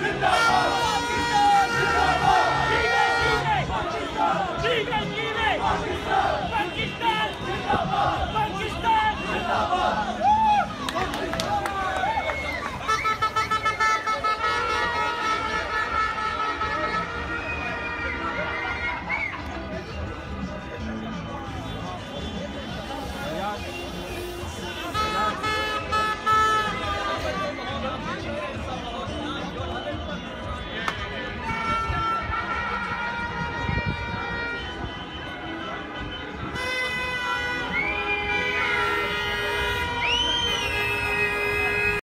जिंदाबाद